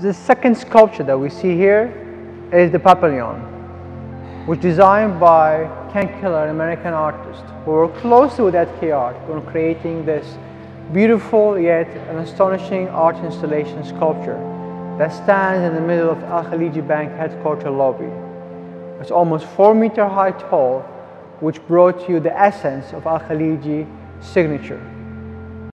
The second sculpture that we see here is the Papillon, which designed by Ken Keller, an American artist, who worked closely with Ed Art on creating this beautiful yet an astonishing art installation sculpture that stands in the middle of Al Khaleeji Bank headquarter lobby. It's almost four meter high tall, which brought you the essence of Al Khaleeji signature.